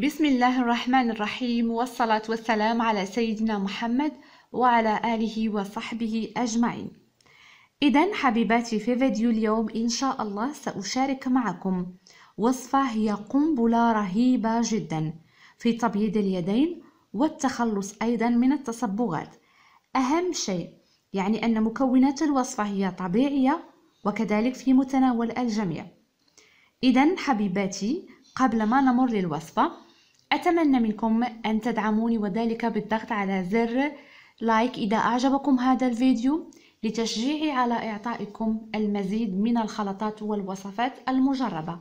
بسم الله الرحمن الرحيم والصلاة والسلام على سيدنا محمد وعلى آله وصحبه أجمعين إذا حبيباتي في فيديو اليوم إن شاء الله سأشارك معكم وصفة هي قنبلة رهيبة جدا في تبييض اليدين والتخلص أيضا من التصبغات أهم شيء يعني أن مكونات الوصفة هي طبيعية وكذلك في متناول الجميع إذا حبيباتي قبل ما نمر للوصفة أتمنى منكم أن تدعموني وذلك بالضغط على زر لايك إذا أعجبكم هذا الفيديو لتشجيعي على إعطائكم المزيد من الخلطات والوصفات المجربة.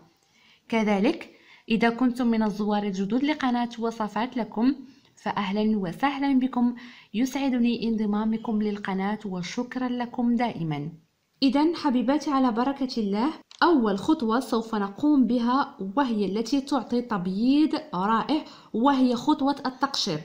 كذلك إذا كنتم من الزوار الجدد لقناة وصفات لكم فأهلا وسهلا بكم يسعدني انضمامكم للقناة وشكرا لكم دائما. إذا حبيباتي على بركة الله أول خطوة سوف نقوم بها وهي التي تعطي تبييض رائع وهي خطوة التقشير.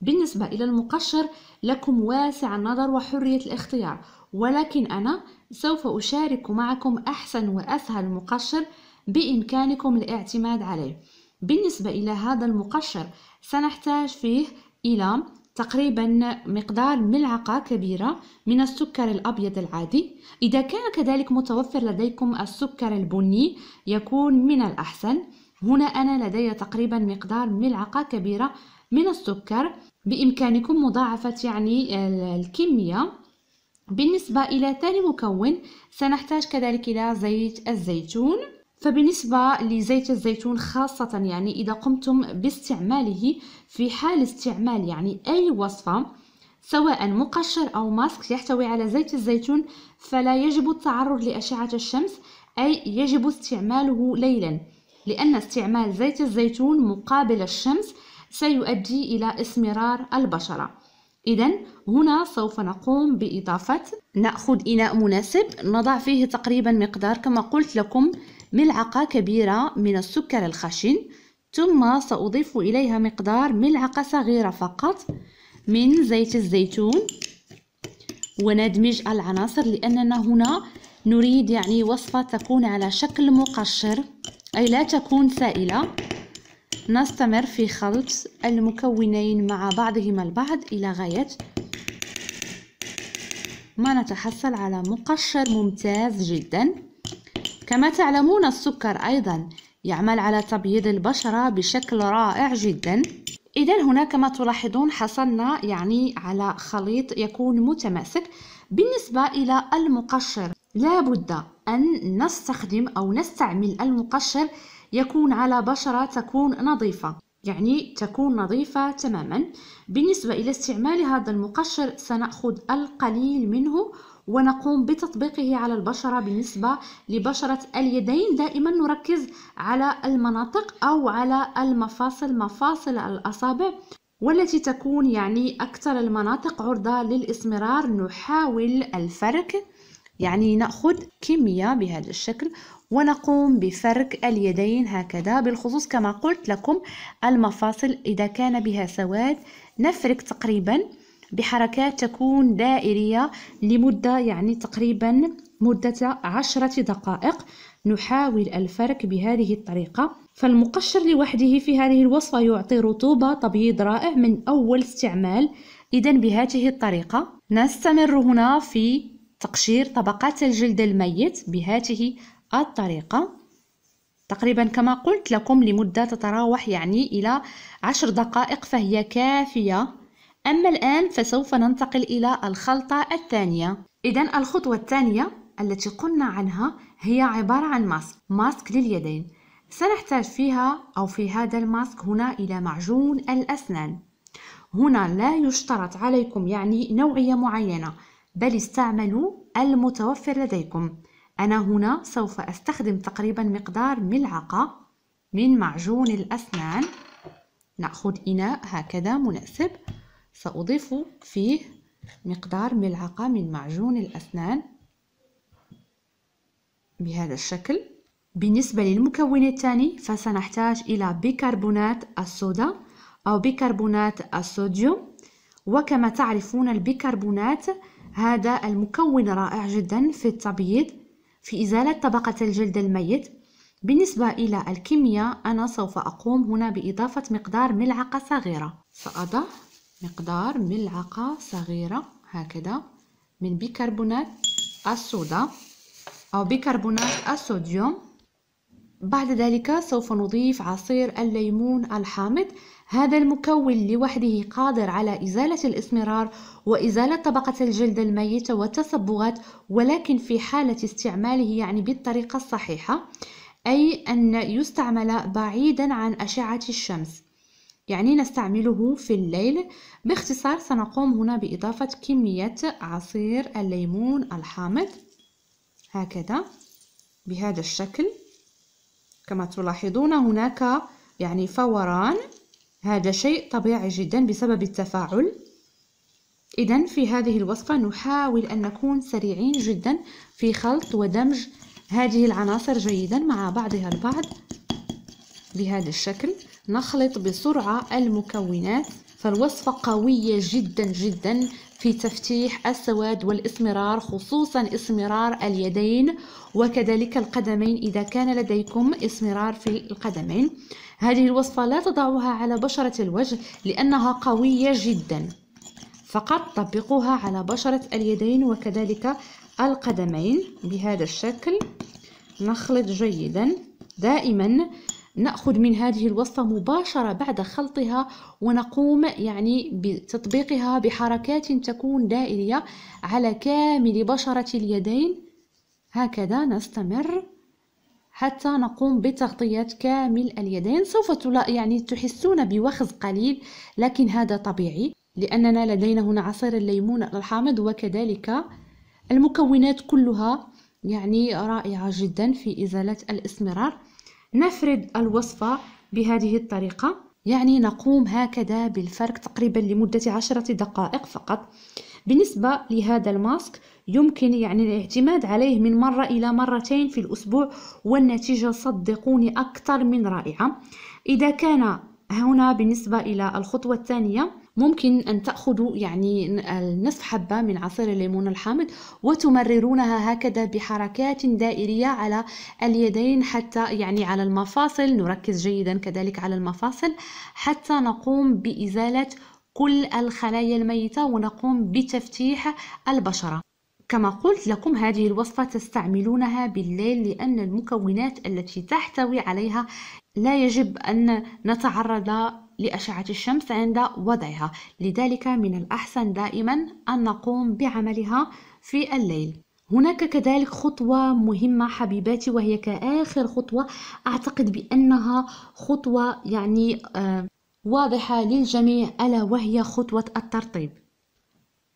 بالنسبة إلى المقشر لكم واسع النظر وحرية الاختيار. ولكن أنا سوف أشارك معكم أحسن وأسهل مقشر بإمكانكم الاعتماد عليه. بالنسبة إلى هذا المقشر سنحتاج فيه إلى تقريبا مقدار ملعقة كبيرة من السكر الأبيض العادي. إذا كان كذلك متوفر لديكم السكر البني يكون من الأحسن. هنا أنا لدي تقريبا مقدار ملعقة كبيرة من السكر بإمكانكم مضاعفة يعني الكمية. بالنسبة إلى ثاني مكون سنحتاج كذلك إلى زيت الزيتون. فبالنسبة لزيت الزيتون خاصة يعني إذا قمتم باستعماله في حال استعمال يعني أي وصفة سواء مقشر أو ماسك يحتوي على زيت الزيتون فلا يجب التعرض لأشعة الشمس أي يجب استعماله ليلا لأن استعمال زيت الزيتون مقابل الشمس سيؤدي إلى إسمرار البشرة. إذا هنا سوف نقوم بإضافة نأخذ إناء مناسب نضع فيه تقريبا مقدار كما قلت لكم ملعقة كبيرة من السكر الخشن ثم سأضيف إليها مقدار ملعقة صغيرة فقط من زيت الزيتون وندمج العناصر لأننا هنا نريد يعني وصفة تكون على شكل مقشر أي لا تكون سائلة. نستمر في خلط المكونين مع بعضهما البعض إلى غاية. ما نتحصل على مقشر ممتاز جدا. كما تعلمون السكر أيضا يعمل على تبييض البشرة بشكل رائع جدا. إذا هنا كما تلاحظون حصلنا يعني على خليط يكون متماسك بالنسبة إلى المقشر. لا بد أن نستخدم أو نستعمل المقشر يكون على بشرة تكون نظيفة يعني تكون نظيفة تماما. بالنسبة إلى استعمال هذا المقشر سنأخذ القليل منه ونقوم بتطبيقه على البشرة بالنسبة لبشرة اليدين. دائما نركز على المناطق أو على المفاصل مفاصل الأصابع والتي تكون يعني أكثر المناطق عرضة للإسمرار. نحاول الفرك يعني نأخذ كمية بهذا الشكل ونقوم بفرك اليدين هكذا. بالخصوص كما قلت لكم المفاصل إذا كان بها سواد نفرك تقريبا بحركات تكون دائرية لمدة يعني تقريبا مدة عشرة دقائق. نحاول الفرك بهذه الطريقة. فالمقشر لوحده في هذه الوصفة يعطي رطوبة تبييض رائع من أول استعمال. إذا بهذه الطريقة نستمر هنا في تقشير طبقات الجلد الميت بهذه الطريقة. تقريبا كما قلت لكم لمدة تتراوح يعني إلى عشر دقائق فهي كافية. أما الآن فسوف ننتقل إلى الخلطة الثانية. إذا الخطوة الثانية التي قلنا عنها هي عبارة عن ماسك ماسك لليدين. سنحتاج فيها أو في هذا الماسك هنا إلى معجون الأسنان. هنا لا يشترط عليكم يعني نوعية معينة بل استعملوا المتوفر لديكم. أنا هنا سوف أستخدم تقريبا مقدار ملعقة من معجون الأسنان. نأخذ إناء هكذا مناسب. سأضيف فيه مقدار ملعقة من معجون الأسنان بهذا الشكل. بالنسبة للمكون الثاني فسنحتاج إلى بيكربونات الصودا أو بيكربونات الصوديوم. وكما تعرفون البيكربونات هذا المكون رائع جدا في التبييض في إزالة طبقة الجلد الميت. بالنسبة إلى الكمية أنا سوف أقوم هنا بإضافة مقدار ملعقة صغيرة. سأضع مقدار ملعقة صغيرة هكذا من بيكربونات الصودا أو بيكربونات الصوديوم. بعد ذلك سوف نضيف عصير الليمون الحامض هذا المكون لوحده قادر على إزالة الإسمرار وإزالة طبقة الجلد الميت والتصبغات ولكن في حالة استعماله يعني بالطريقة الصحيحة أي أن يستعمل بعيدا عن أشعة الشمس. يعني نستعمله في الليل. باختصار سنقوم هنا بإضافة كمية عصير الليمون الحامض هكذا بهذا الشكل. كما تلاحظون هناك يعني فوران. هذا شيء طبيعي جدا بسبب التفاعل. إذا في هذه الوصفة نحاول أن نكون سريعين جدا في خلط ودمج هذه العناصر جيدا مع بعضها البعض بهذا الشكل. نخلط بسرعة المكونات فالوصفة قوية جدا جدا في تفتيح السواد والإسمرار خصوصا إسمرار اليدين وكذلك القدمين إذا كان لديكم إسمرار في القدمين. هذه الوصفة لا تضعها على بشرة الوجه لأنها قوية جدا. فقط طبقوها على بشرة اليدين وكذلك القدمين بهذا الشكل. نخلط جيدا دائما نأخذ من هذه الوصفة مباشرة بعد خلطها ونقوم يعني بتطبيقها بحركات تكون دائرية على كامل بشرة اليدين. هكذا نستمر حتى نقوم بتغطية كامل اليدين. سوف تلا يعني تحسون بوخز قليل لكن هذا طبيعي لأننا لدينا هنا عصير الليمون الحامض وكذلك المكونات كلها يعني رائعة جدا في إزالة الإسمرار نفرد الوصفة بهذه الطريقة. يعني نقوم هكذا بالفرك تقريبا لمدة عشرة دقائق فقط. بالنسبة لهذا الماسك يمكن يعني الاعتماد عليه من مرة إلى مرتين في الأسبوع والنتيجة صدقوني أكثر من رائعة. إذا كان هنا بالنسبة إلى الخطوة الثانية ممكن أن تأخذوا يعني نصف حبة من عصير الليمون الحامض وتمررونها هكذا بحركات دائرية على اليدين حتى يعني على المفاصل. نركز جيدا كذلك على المفاصل حتى نقوم بإزالة كل الخلايا الميتة ونقوم بتفتيح البشرة. كما قلت لكم هذه الوصفة تستعملونها بالليل لأن المكونات التي تحتوي عليها لا يجب أن نتعرض لأشعة الشمس عند وضعها. لذلك من الأحسن دائما أن نقوم بعملها في الليل. هناك كذلك خطوة مهمة حبيباتي وهي كآخر خطوة. أعتقد بأنها خطوة يعني آه واضحة للجميع ألا وهي خطوة الترطيب.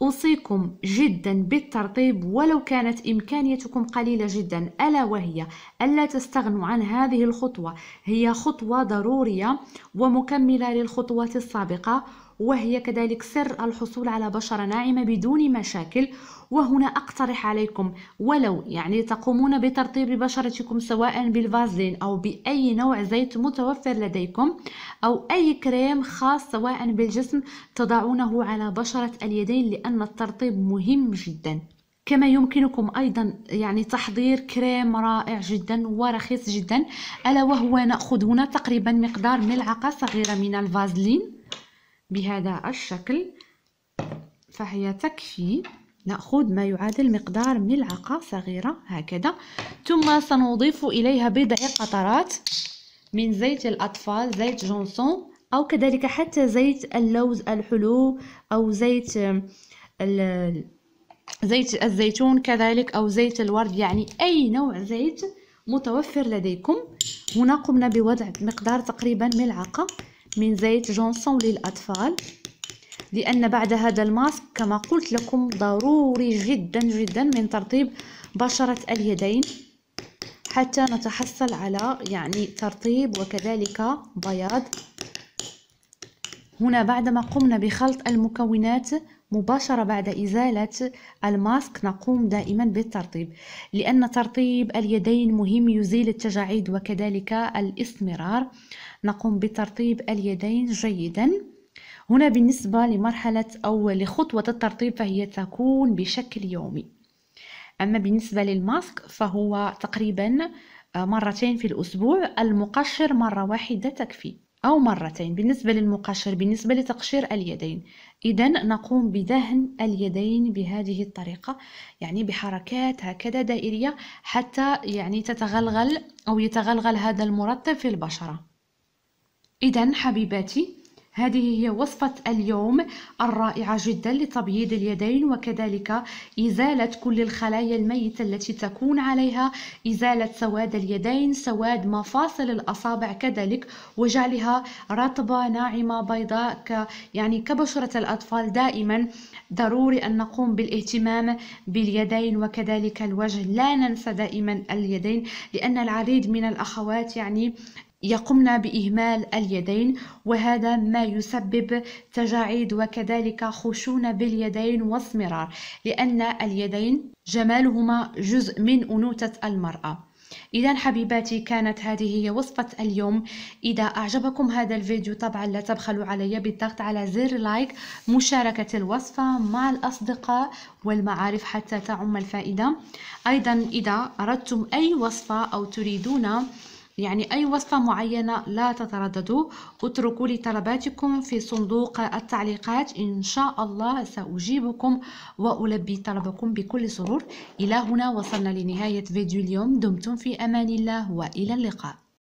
أوصيكم جدا بالترطيب ولو كانت إمكانيتكم قليلة جدا ألا وهي ألا تستغنوا عن هذه الخطوة. هي خطوة ضرورية ومكملة للخطوات السابقة. وهي كذلك سر الحصول على بشرة ناعمة بدون مشاكل. وهنا أقترح عليكم ولو يعني تقومون بترطيب بشرتكم سواء بالفازلين أو بأي نوع زيت متوفر لديكم أو أي كريم خاص سواء بالجسم تضعونه على بشرة اليدين لأن الترطيب مهم جدا. كما يمكنكم أيضا يعني تحضير كريم رائع جدا ورخيص جدا ألا وهو نأخذ هنا تقريبا مقدار ملعقة صغيرة من الفازلين. بهذا الشكل فهي تكفي نأخذ ما يعادل مقدار ملعقة صغيرة هكذا. ثم سنضيف إليها بضع قطرات من زيت الأطفال زيت جونسون أو كذلك حتى زيت اللوز الحلو أو زيت زيت الزيتون كذلك أو زيت الورد يعني أي نوع زيت متوفر لديكم. هنا قمنا بوضع مقدار تقريبا ملعقة من زيت جونسون للأطفال لأن بعد هذا الماسك كما قلت لكم ضروري جدا جدا من ترطيب بشرة اليدين حتى نتحصل على يعني ترطيب وكذلك بياض. هنا بعدما قمنا بخلط المكونات مباشرة بعد إزالة الماسك نقوم دائما بالترطيب لأن ترطيب اليدين مهم يزيل التجاعيد وكذلك الإسمرار نقوم بترطيب اليدين جيدا. هنا بالنسبة لمرحلة أو لخطوة الترطيب فهي تكون بشكل يومي. أما بالنسبة للماسك فهو تقريبا مرتين في الأسبوع المقشر مرة واحدة تكفي. أو مرتين بالنسبة للمقشر بالنسبة لتقشير اليدين. إذا نقوم بدهن اليدين بهذه الطريقة يعني بحركات هكذا دائرية حتى يعني تتغلغل أو يتغلغل هذا المرطب في البشرة. إذا حبيباتي هذه هي وصفة اليوم الرائعة جدا لتبييض اليدين وكذلك إزالة كل الخلايا الميتة التي تكون عليها إزالة سواد اليدين سواد مفاصل الأصابع كذلك وجعلها رطبة ناعمة بيضاء ك يعني كبشرة الأطفال. دائما ضروري أن نقوم بالاهتمام باليدين وكذلك الوجه. لا ننسى دائما اليدين لأن العديد من الأخوات يعني يقمن بإهمال اليدين وهذا ما يسبب تجاعيد وكذلك خشونة باليدين واصمرار لأن اليدين جمالهما جزء من أنوثة المرأة. إذا حبيباتي كانت هذه هي وصفة اليوم. إذا أعجبكم هذا الفيديو طبعا لا تبخلوا علي بالضغط على زر لايك مشاركة الوصفة مع الأصدقاء والمعارف حتى تعم الفائدة. أيضا إذا أردتم أي وصفة أو تريدون يعني أي وصفة معينة لا تترددوا اتركوا لي طلباتكم في صندوق التعليقات. إن شاء الله سأجيبكم وألبي طلبكم بكل سرور. إلى هنا وصلنا لنهاية فيديو اليوم. دمتم في أمان الله وإلى اللقاء.